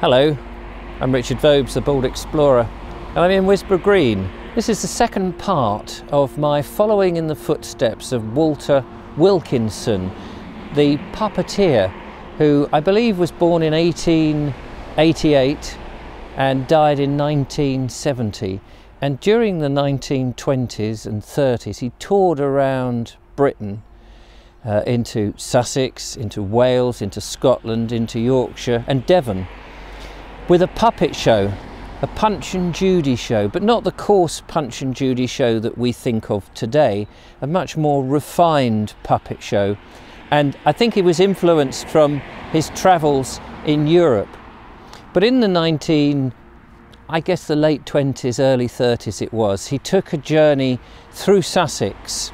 Hello, I'm Richard Vobes, the Bald Explorer, and I'm in Wisborough Green. This is the second part of my following in the footsteps of Walter Wilkinson, the puppeteer, who I believe was born in 1888 and died in 1970. And during the 1920s and 30s, he toured around Britain uh, into Sussex, into Wales, into Scotland, into Yorkshire and Devon with a puppet show, a Punch and Judy show, but not the coarse Punch and Judy show that we think of today, a much more refined puppet show. And I think he was influenced from his travels in Europe. But in the 19, I guess the late 20s, early 30s it was, he took a journey through Sussex.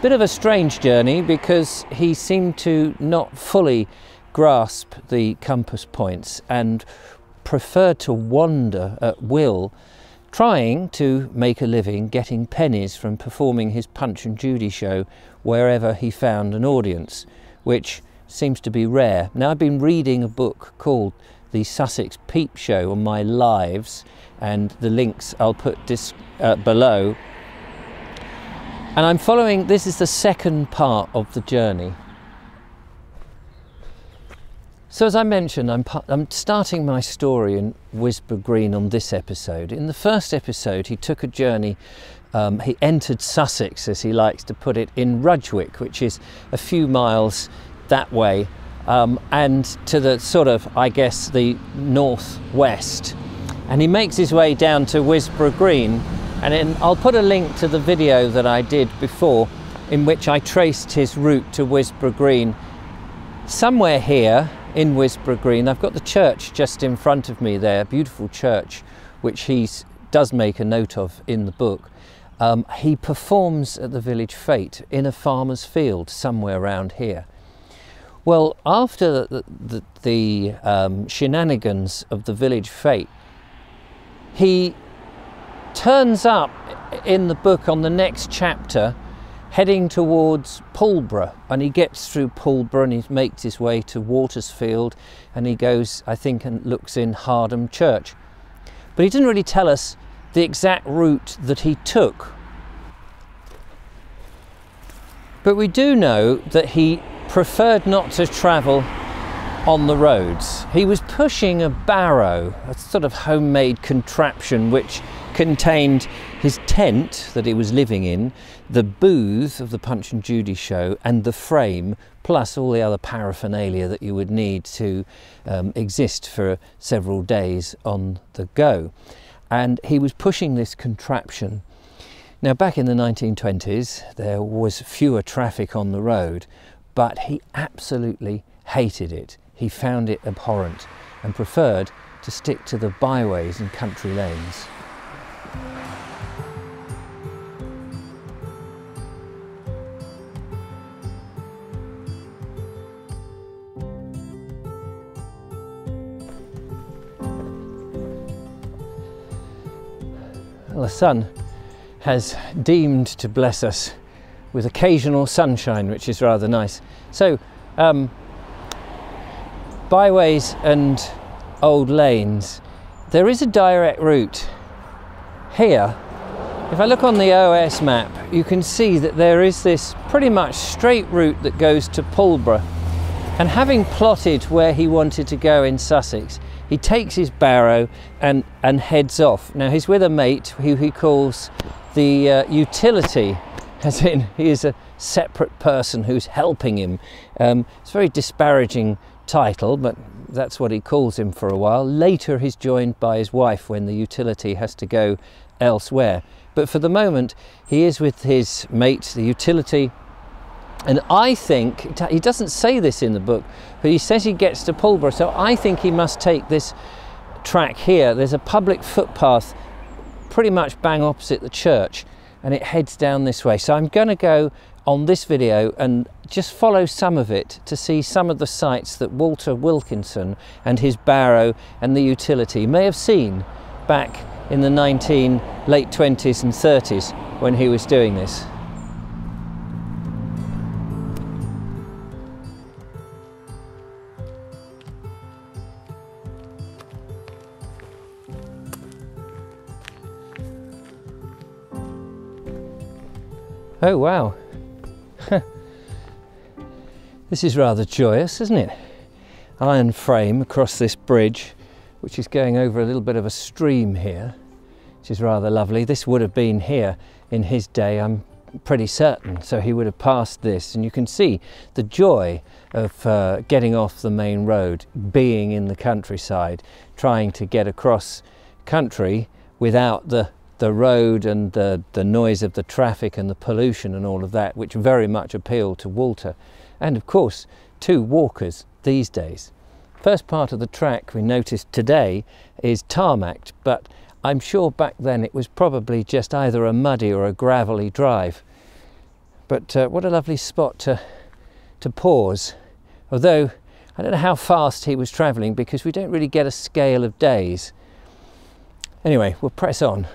Bit of a strange journey because he seemed to not fully grasp the compass points and preferred to wander at will, trying to make a living getting pennies from performing his Punch and Judy show wherever he found an audience, which seems to be rare. Now, I've been reading a book called The Sussex Peep Show on my lives, and the links I'll put uh, below. And I'm following, this is the second part of the journey. So, as I mentioned, I'm, I'm, starting my story in Wisborough Green on this episode. In the first episode, he took a journey, um, he entered Sussex, as he likes to put it, in Rudgwick, which is a few miles that way, um, and to the sort of, I guess, the northwest. And he makes his way down to Wisborough Green, and in, I'll put a link to the video that I did before, in which I traced his route to Wisborough Green. Somewhere here, in Wisborough Green. I've got the church just in front of me there, beautiful church, which he does make a note of in the book. Um, he performs at the village fete in a farmer's field somewhere around here. Well, after the, the, the um, shenanigans of the village fete, he turns up in the book on the next chapter heading towards Pulborough and he gets through Pulborough and he makes his way to Watersfield and he goes, I think, and looks in Hardham Church. But he didn't really tell us the exact route that he took. But we do know that he preferred not to travel on the roads. He was pushing a barrow, a sort of homemade contraption which contained his tent that he was living in, the booth of the Punch and Judy show, and the frame, plus all the other paraphernalia that you would need to um, exist for several days on the go. And he was pushing this contraption. Now, back in the 1920s, there was fewer traffic on the road, but he absolutely hated it. He found it abhorrent and preferred to stick to the byways and country lanes. The sun has deemed to bless us with occasional sunshine, which is rather nice. So, um, byways and old lanes, there is a direct route here. If I look on the OS map, you can see that there is this pretty much straight route that goes to Pulborough. And having plotted where he wanted to go in Sussex, he takes his barrow and, and heads off. Now he's with a mate who he calls the uh, utility, as in he is a separate person who's helping him. Um, it's a very disparaging title, but that's what he calls him for a while. Later he's joined by his wife when the utility has to go elsewhere. But for the moment, he is with his mate, the utility, and I think, he doesn't say this in the book, but he says he gets to Pulborough, so I think he must take this track here. There's a public footpath pretty much bang opposite the church, and it heads down this way. So I'm going to go on this video and just follow some of it to see some of the sites that Walter Wilkinson and his barrow and the utility may have seen back in the 19 late 20s and 30s when he was doing this. Oh wow. this is rather joyous, isn't it? Iron frame across this bridge, which is going over a little bit of a stream here, which is rather lovely. This would have been here in his day, I'm pretty certain. So he would have passed this, and you can see the joy of uh, getting off the main road, being in the countryside, trying to get across country without the the road and the, the noise of the traffic and the pollution and all of that, which very much appealed to Walter. And of course, two walkers these days. First part of the track we noticed today is tarmacked, but I'm sure back then it was probably just either a muddy or a gravelly drive. But uh, what a lovely spot to, to pause. Although I don't know how fast he was travelling because we don't really get a scale of days. Anyway, we'll press on.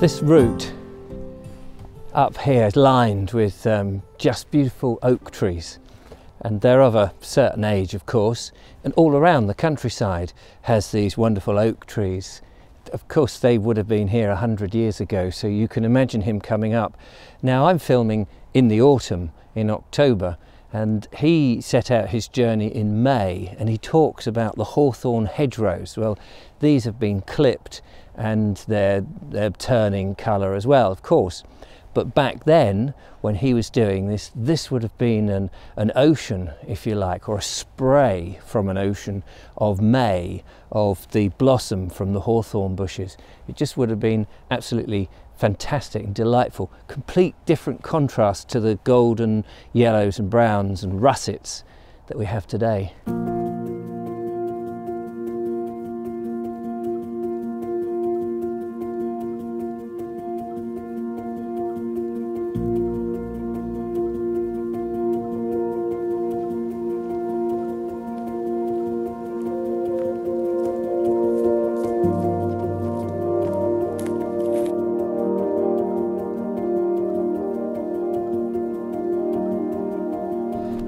This route up here is lined with um, just beautiful oak trees. And they're of a certain age of course. And all around the countryside has these wonderful oak trees of course they would have been here a hundred years ago so you can imagine him coming up. Now I'm filming in the autumn in October and he set out his journey in May and he talks about the hawthorn hedgerows. Well these have been clipped and they're, they're turning colour as well of course but back then, when he was doing this, this would have been an, an ocean, if you like, or a spray from an ocean of May, of the blossom from the hawthorn bushes. It just would have been absolutely fantastic and delightful. Complete different contrast to the golden yellows and browns and russets that we have today.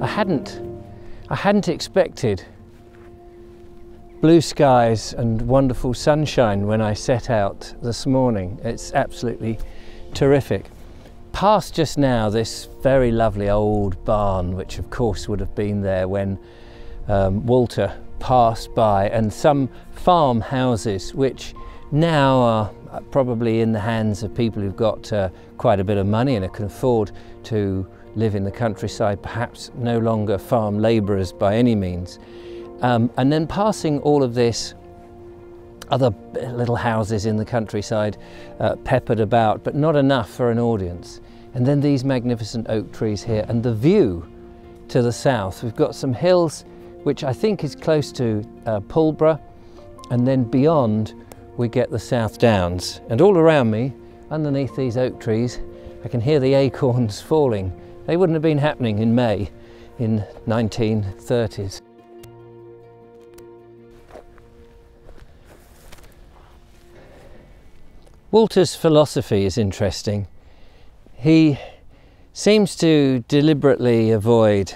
I hadn't, I hadn't expected blue skies and wonderful sunshine when I set out this morning. It's absolutely terrific. Past just now this very lovely old barn, which of course would have been there when um, Walter passed by, and some farmhouses which now are probably in the hands of people who've got uh, quite a bit of money and can afford to live in the countryside, perhaps no longer farm labourers by any means. Um, and then passing all of this, other little houses in the countryside uh, peppered about, but not enough for an audience. And then these magnificent oak trees here and the view to the south. We've got some hills, which I think is close to uh, Pulborough, and then beyond we get the South Downs. And all around me, underneath these oak trees, I can hear the acorns falling they wouldn't have been happening in May in 1930s. Walter's philosophy is interesting. He seems to deliberately avoid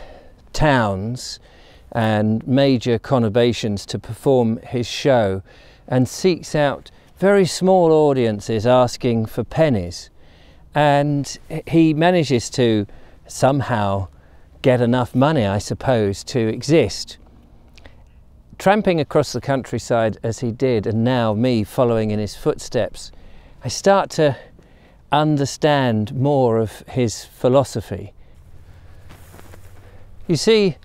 towns and major conurbations to perform his show and seeks out very small audiences asking for pennies. And he manages to somehow get enough money, I suppose, to exist. Tramping across the countryside as he did, and now me following in his footsteps, I start to understand more of his philosophy. You see,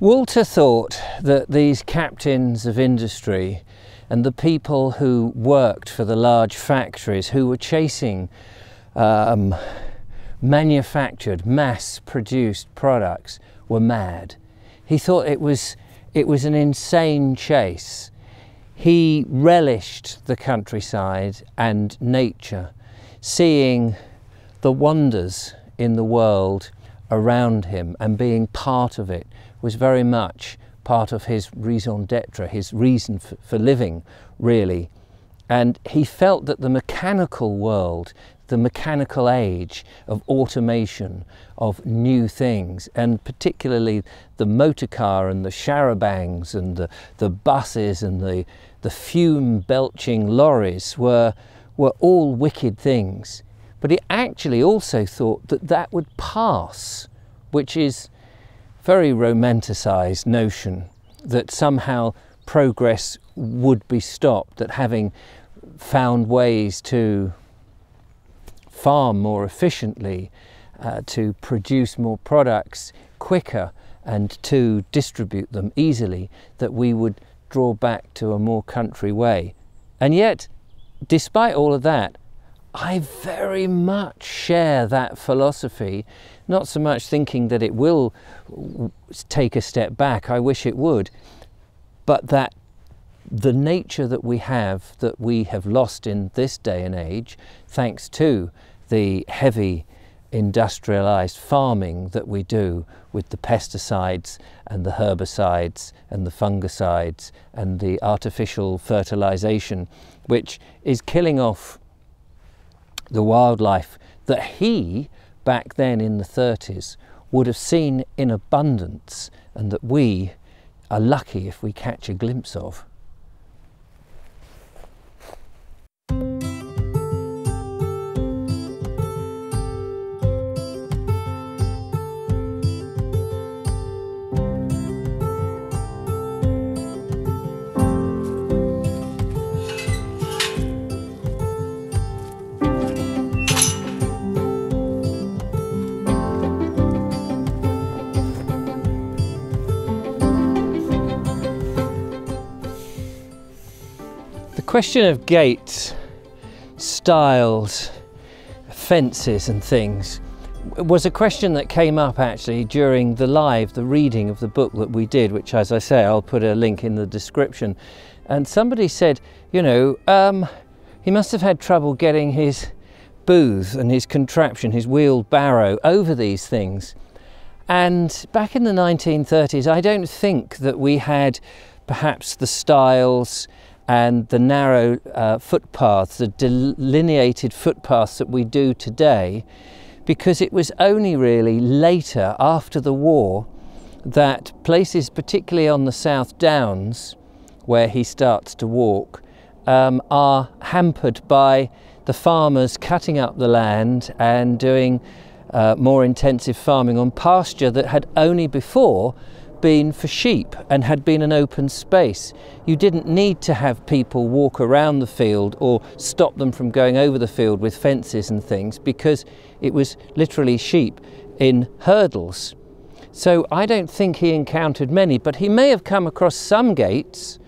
Walter thought that these captains of industry and the people who worked for the large factories, who were chasing um, manufactured, mass produced products were mad. He thought it was, it was an insane chase. He relished the countryside and nature, seeing the wonders in the world around him and being part of it was very much part of his raison d'etre, his reason for, for living, really. And he felt that the mechanical world, the mechanical age of automation, of new things, and particularly the motor car and the charabancs and the, the buses and the, the fume belching lorries were, were all wicked things. But he actually also thought that that would pass, which is very romanticized notion that somehow progress would be stopped, that having found ways to farm more efficiently, uh, to produce more products quicker, and to distribute them easily, that we would draw back to a more country way. And yet, despite all of that, I very much share that philosophy, not so much thinking that it will take a step back, I wish it would, but that the nature that we have, that we have lost in this day and age, thanks to the heavy industrialized farming that we do with the pesticides and the herbicides and the fungicides and the artificial fertilization, which is killing off the wildlife that he, back then in the 30s, would have seen in abundance and that we are lucky if we catch a glimpse of. Question of gates, stiles, fences and things was a question that came up actually during the live, the reading of the book that we did, which as I say, I'll put a link in the description. And somebody said, you know, um, he must have had trouble getting his booth and his contraption, his wheeled barrow over these things. And back in the 1930s, I don't think that we had perhaps the stiles and the narrow uh, footpaths, the delineated footpaths that we do today, because it was only really later, after the war, that places, particularly on the South Downs, where he starts to walk, um, are hampered by the farmers cutting up the land and doing uh, more intensive farming on pasture that had only before been for sheep and had been an open space. You didn't need to have people walk around the field or stop them from going over the field with fences and things because it was literally sheep in hurdles. So I don't think he encountered many, but he may have come across some gates.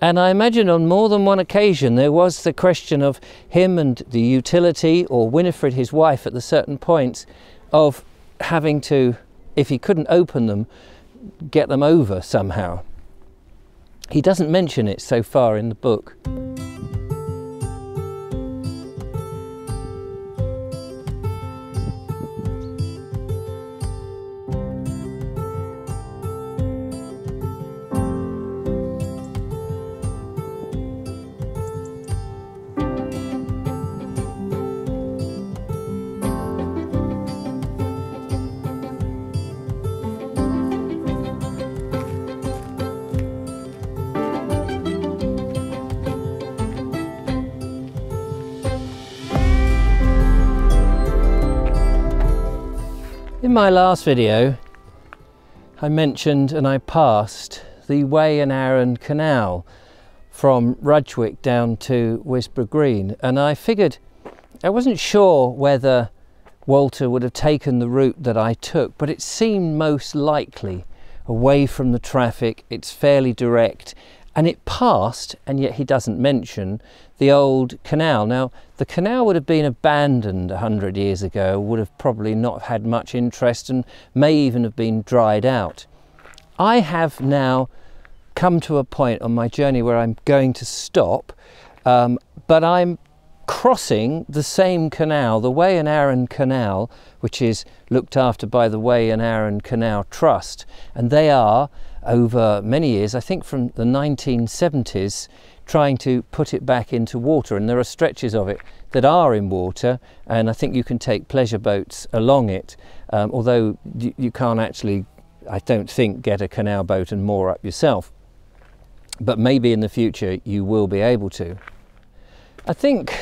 And I imagine on more than one occasion there was the question of him and the utility, or Winifred, his wife, at the certain points, of having to, if he couldn't open them, get them over somehow. He doesn't mention it so far in the book. In my last video, I mentioned and I passed the Wey and Arun Canal from Rudgwick down to Wisborough Green and I figured I wasn't sure whether Walter would have taken the route that I took but it seemed most likely away from the traffic it's fairly direct and it passed and yet he doesn't mention the old canal. Now, the canal would have been abandoned 100 years ago, would have probably not had much interest and may even have been dried out. I have now come to a point on my journey where I'm going to stop, um, but I'm crossing the same canal, the Wey and Arun Canal, which is looked after by the Wey and Arun Canal Trust, and they are over many years, I think from the 1970s, trying to put it back into water. And there are stretches of it that are in water, and I think you can take pleasure boats along it, um, although you, you can't actually, I don't think, get a canal boat and moor up yourself. But maybe in the future you will be able to. I think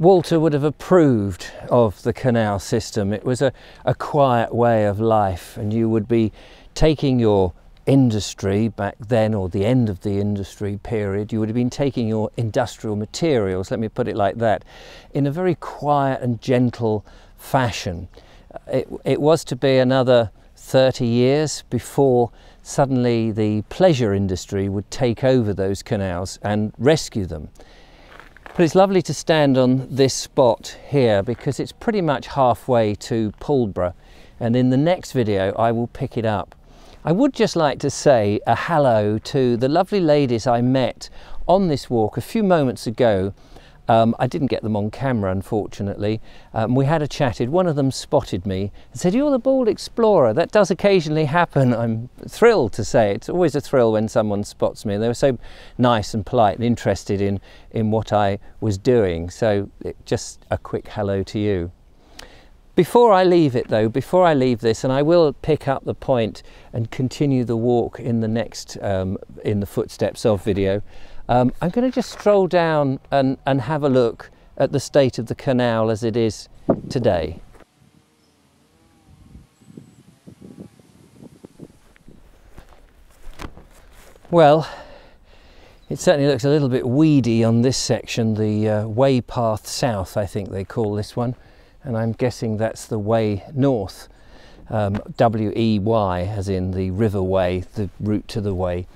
Walter would have approved of the canal system. It was a, a quiet way of life, and you would be taking your industry back then, or the end of the industry period, you would have been taking your industrial materials, let me put it like that, in a very quiet and gentle fashion. Uh, it, it was to be another 30 years before suddenly the pleasure industry would take over those canals and rescue them. But it's lovely to stand on this spot here because it's pretty much halfway to Pulborough and in the next video I will pick it up. I would just like to say a hello to the lovely ladies I met on this walk a few moments ago um, I didn't get them on camera, unfortunately. Um, we had a chatted. One of them spotted me and said, You're the Bald Explorer. That does occasionally happen. I'm thrilled to say. It's always a thrill when someone spots me. And They were so nice and polite and interested in, in what I was doing. So, just a quick hello to you. Before I leave it though, before I leave this, and I will pick up the point and continue the walk in the next, um, in the footsteps of video, um, I'm going to just stroll down and, and have a look at the state of the canal as it is today. Well, it certainly looks a little bit weedy on this section, the uh, Wey path south, I think they call this one, and I'm guessing that's the way north, um, W-E-Y, as in the river Wey, the route to the way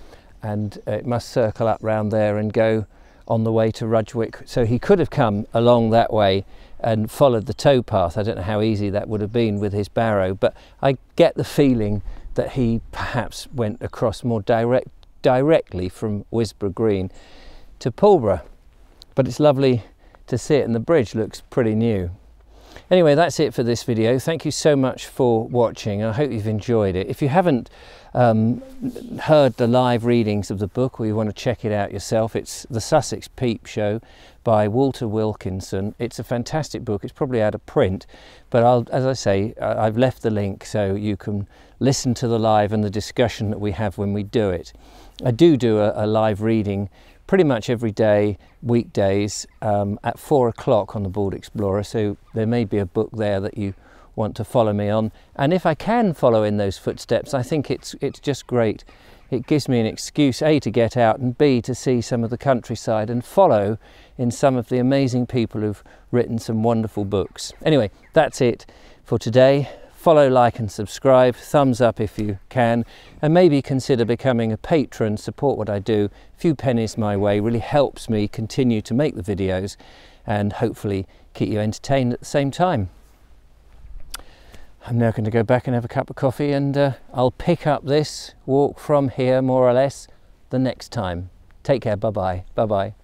and it must circle up round there and go on the way to Rudgwick. So he could have come along that way and followed the towpath. I don't know how easy that would have been with his barrow, but I get the feeling that he perhaps went across more direct, directly from Wisborough Green to Pulborough. But it's lovely to see it and the bridge looks pretty new. Anyway, that's it for this video. Thank you so much for watching. I hope you've enjoyed it. If you haven't um, heard the live readings of the book or you want to check it out yourself, it's The Sussex Peep Show by Walter Wilkinson. It's a fantastic book. It's probably out of print, but I'll, as I say, I've left the link so you can listen to the live and the discussion that we have when we do it. I do do a, a live reading pretty much every day, weekdays, um, at four o'clock on the Bald Explorer. So there may be a book there that you want to follow me on. And if I can follow in those footsteps, I think it's, it's just great. It gives me an excuse, A, to get out, and B, to see some of the countryside and follow in some of the amazing people who've written some wonderful books. Anyway, that's it for today follow, like and subscribe, thumbs up if you can, and maybe consider becoming a patron, support what I do. A few pennies my way really helps me continue to make the videos and hopefully keep you entertained at the same time. I'm now going to go back and have a cup of coffee and uh, I'll pick up this walk from here more or less the next time. Take care, bye bye, bye bye.